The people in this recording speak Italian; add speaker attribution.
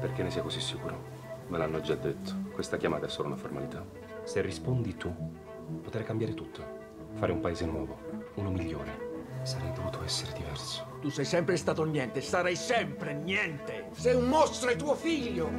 Speaker 1: Perché ne sia così sicuro? Me l'hanno già detto. Questa chiamata è solo una formalità. Se rispondi tu, potrei cambiare tutto. Fare un paese nuovo, uno migliore. Sarei dovuto essere diverso.
Speaker 2: Tu sei sempre stato niente, sarai sempre niente. Sei un mostro e tuo figlio.